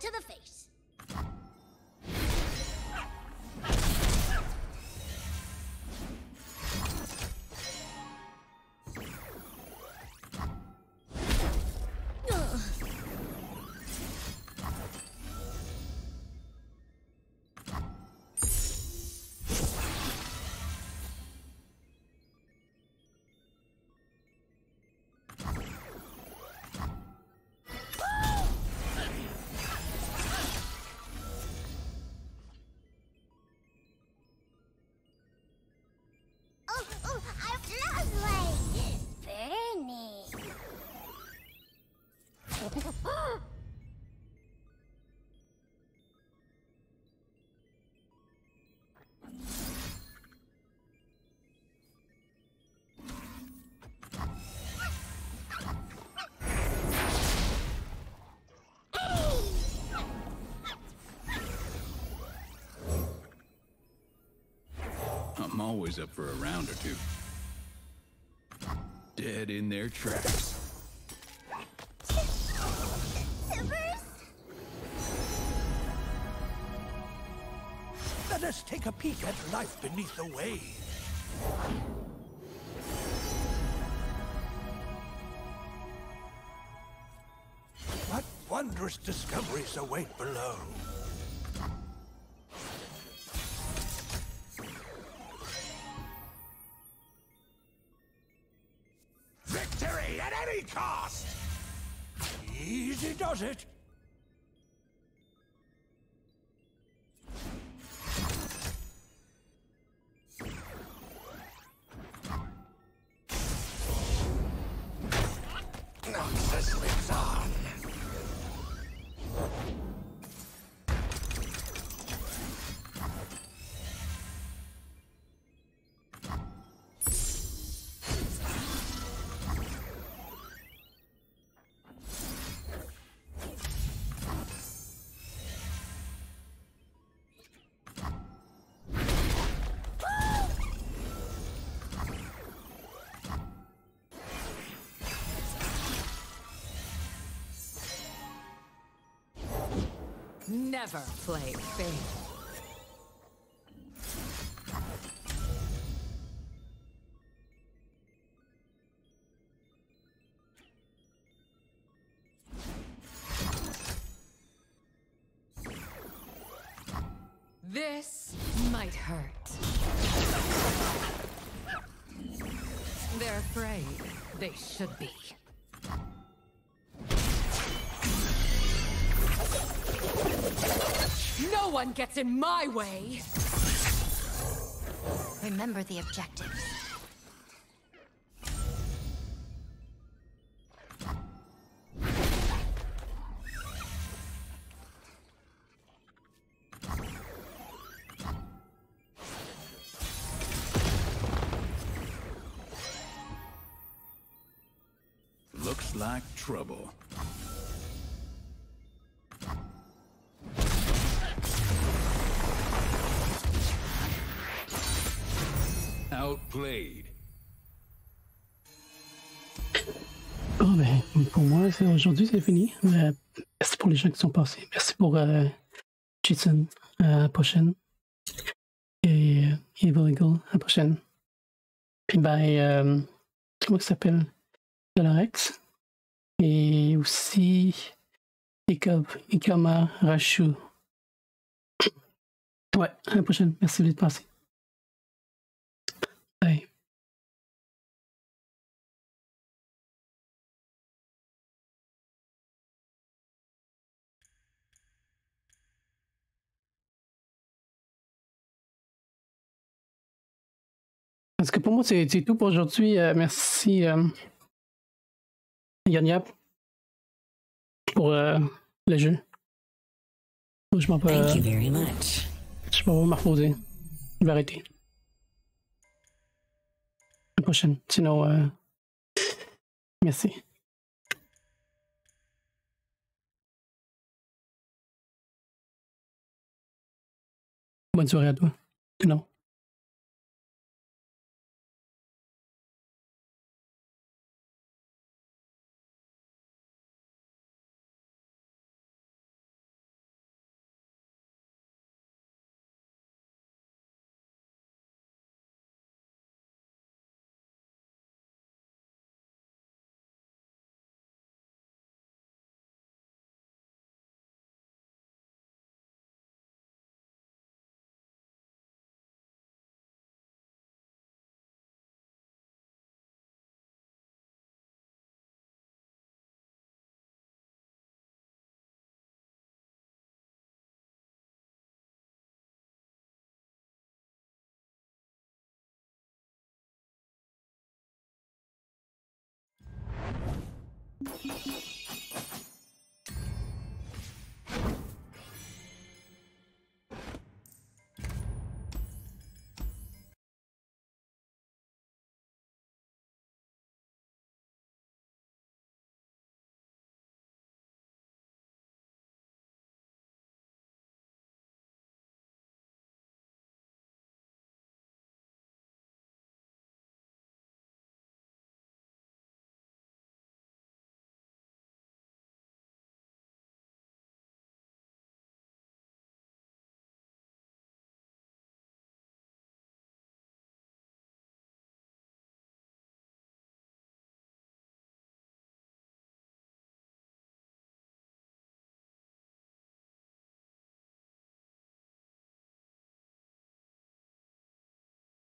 to the face. I'm always up for a round or two. Dead in their tracks. Let us take a peek at life beneath the waves. What wondrous discoveries await below? Victory at any cost! Easy does it. Never play fair. This might hurt. They're afraid. They should be. No one gets in my way! Remember the objectives. Looks like trouble. Outplayed. Bon, ben, pour moi, aujourd'hui, c'est fini. Mais merci pour les gens qui sont passés. Merci pour euh. Euh, à la prochaine. Et euh, Evil Eagle. À la prochaine. Puis, ben, euh, comment il s'appelle? Dolorex. Et aussi Ika- Ikama Rashu. Ouais, à la prochaine. Merci d'être passé. Parce que pour moi, c'est tout pour aujourd'hui. Euh, merci, euh, Yann Yap, pour euh, le jeu. Je m'en vais, Thank you very much. je m'en vais me reposer. Je vais arrêter. À la prochaine. Sinon, euh, merci. Bonne soirée à toi. Non. you